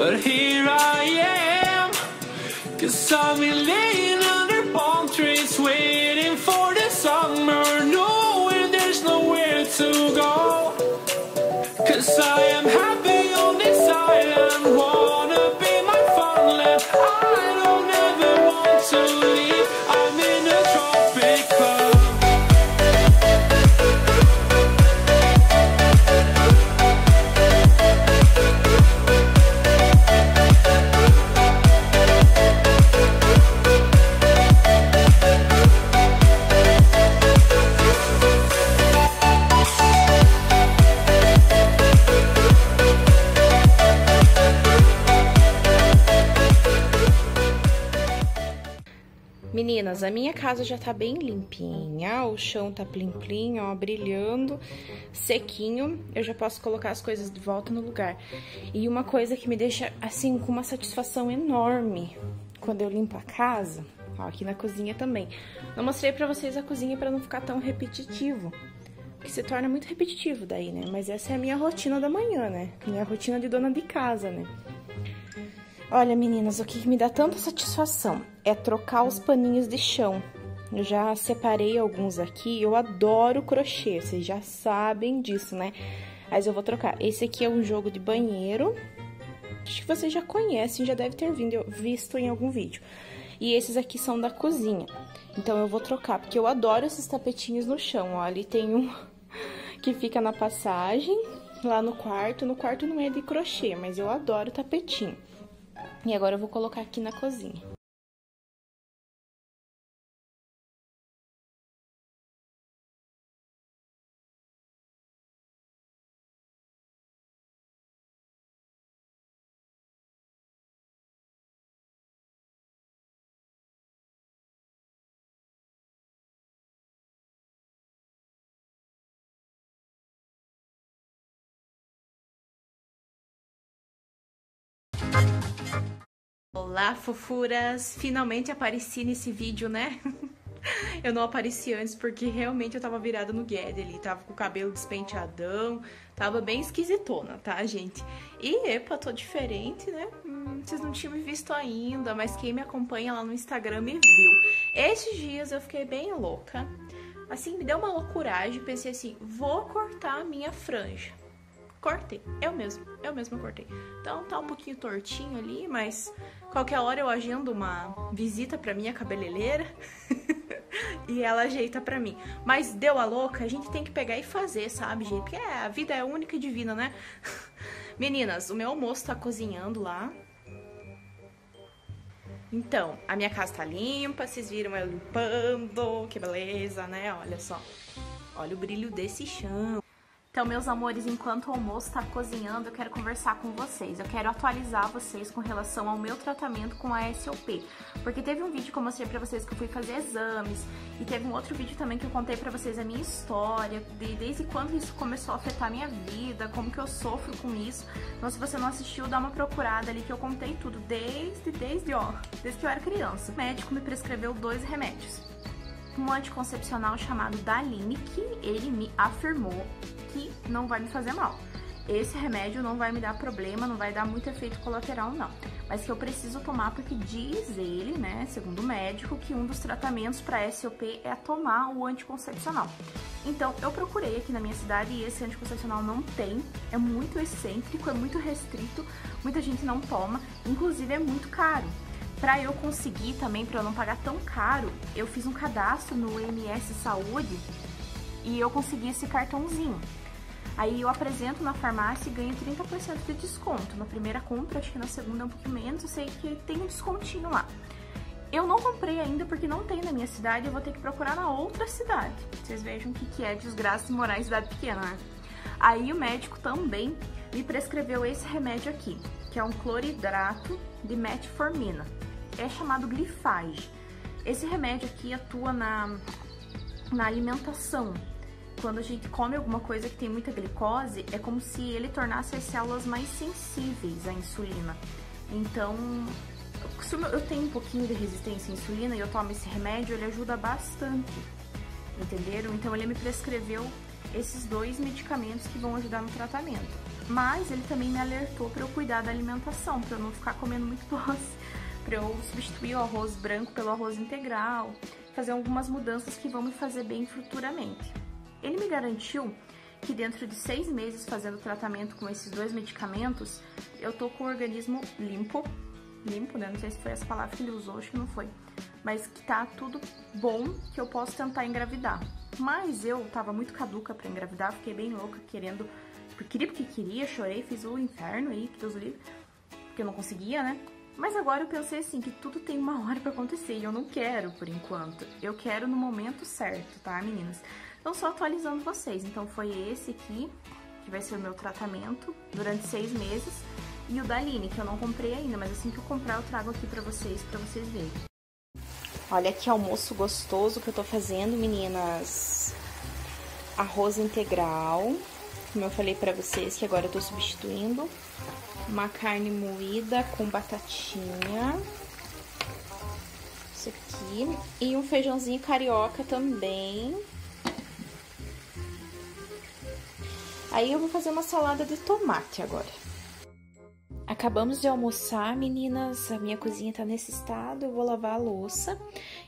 But here I am, cause I've been laying under palm trees waiting for the summer, knowing there's nowhere to go. Cause I am happy Meninas, a minha casa já tá bem limpinha, o chão tá plim plim, ó, brilhando, sequinho. Eu já posso colocar as coisas de volta no lugar. E uma coisa que me deixa, assim, com uma satisfação enorme quando eu limpo a casa, ó, aqui na cozinha também. Eu mostrei pra vocês a cozinha pra não ficar tão repetitivo. Que se torna muito repetitivo daí, né? Mas essa é a minha rotina da manhã, né? Minha rotina de dona de casa, né? Olha, meninas, o que me dá tanta satisfação é trocar os paninhos de chão. Eu já separei alguns aqui, eu adoro crochê, vocês já sabem disso, né? Mas eu vou trocar. Esse aqui é um jogo de banheiro. Acho que vocês já conhecem, já deve ter vindo, visto em algum vídeo. E esses aqui são da cozinha. Então eu vou trocar, porque eu adoro esses tapetinhos no chão. Ó, ali tem um que fica na passagem, lá no quarto. No quarto não é de crochê, mas eu adoro tapetinho. E agora eu vou colocar aqui na cozinha. Olá, fofuras! Finalmente apareci nesse vídeo, né? Eu não apareci antes porque realmente eu tava virada no Guedes ali, tava com o cabelo despenteadão, tava bem esquisitona, tá, gente? E, epa, tô diferente, né? Hum, vocês não tinham me visto ainda, mas quem me acompanha lá no Instagram me viu. Esses dias eu fiquei bem louca, assim, me deu uma loucuragem, pensei assim, vou cortar a minha franja. Cortei, eu mesmo, eu mesma cortei. Então tá um pouquinho tortinho ali, mas qualquer hora eu agendo uma visita pra minha cabeleireira. e ela ajeita pra mim. Mas deu a louca, a gente tem que pegar e fazer, sabe, gente? Porque é, a vida é única e divina, né? Meninas, o meu almoço tá cozinhando lá. Então, a minha casa tá limpa, vocês viram eu limpando, que beleza, né? Olha só. Olha o brilho desse chão. Então, meus amores, enquanto o almoço está cozinhando, eu quero conversar com vocês. Eu quero atualizar vocês com relação ao meu tratamento com a SOP. Porque teve um vídeo que eu mostrei pra vocês que eu fui fazer exames. E teve um outro vídeo também que eu contei pra vocês a minha história. De, desde quando isso começou a afetar a minha vida, como que eu sofro com isso. Então, se você não assistiu, dá uma procurada ali que eu contei tudo. Desde, desde, ó, desde que eu era criança. O médico me prescreveu dois remédios um anticoncepcional chamado Dalinic, ele me afirmou que não vai me fazer mal. Esse remédio não vai me dar problema, não vai dar muito efeito colateral, não. Mas que eu preciso tomar porque diz ele, né, segundo o médico, que um dos tratamentos para SOP é tomar o anticoncepcional. Então, eu procurei aqui na minha cidade e esse anticoncepcional não tem. É muito excêntrico, é muito restrito, muita gente não toma, inclusive é muito caro. Para eu conseguir também, para eu não pagar tão caro, eu fiz um cadastro no MS Saúde e eu consegui esse cartãozinho. Aí eu apresento na farmácia e ganho 30% de desconto. Na primeira compra, acho que na segunda é um pouquinho menos, eu sei que tem um descontinho lá. Eu não comprei ainda porque não tem na minha cidade, eu vou ter que procurar na outra cidade. Vocês vejam o que, que é desgraça de morar em cidade pequena, né? Aí o médico também me prescreveu esse remédio aqui, que é um cloridrato de metformina é chamado glifage. Esse remédio aqui atua na, na alimentação. Quando a gente come alguma coisa que tem muita glicose, é como se ele tornasse as células mais sensíveis à insulina. Então, se eu tenho um pouquinho de resistência à insulina e eu tomo esse remédio, ele ajuda bastante. Entenderam? Então, ele me prescreveu esses dois medicamentos que vão ajudar no tratamento. Mas ele também me alertou para eu cuidar da alimentação, para eu não ficar comendo muito doce para eu substituir o arroz branco pelo arroz integral, fazer algumas mudanças que vão me fazer bem futuramente. Ele me garantiu que dentro de seis meses fazendo tratamento com esses dois medicamentos, eu tô com o organismo limpo, limpo, né? Não sei se foi essa palavra que ele usou, acho que não foi. Mas que tá tudo bom, que eu posso tentar engravidar. Mas eu tava muito caduca para engravidar, fiquei bem louca, querendo, queria porque queria, chorei, fiz o inferno aí, que Deus livre, porque eu não conseguia, né? Mas agora eu pensei assim, que tudo tem uma hora para acontecer e eu não quero por enquanto. Eu quero no momento certo, tá, meninas? Então, só atualizando vocês. Então, foi esse aqui, que vai ser o meu tratamento durante seis meses. E o da Aline, que eu não comprei ainda, mas assim que eu comprar eu trago aqui pra vocês, pra vocês verem. Olha que almoço gostoso que eu tô fazendo, meninas. Arroz integral, como eu falei pra vocês, que agora eu tô substituindo uma carne moída com batatinha. Isso aqui. E um feijãozinho carioca também. Aí eu vou fazer uma salada de tomate agora. Acabamos de almoçar, meninas. A minha cozinha tá nesse estado. Eu vou lavar a louça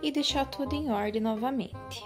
e deixar tudo em ordem novamente.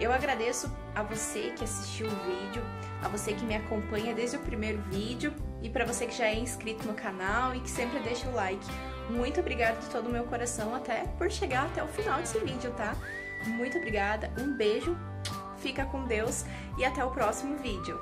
Eu agradeço a você que assistiu o vídeo, a você que me acompanha desde o primeiro vídeo e para você que já é inscrito no canal e que sempre deixa o like. Muito obrigada de todo o meu coração até por chegar até o final desse vídeo, tá? Muito obrigada, um beijo, fica com Deus e até o próximo vídeo.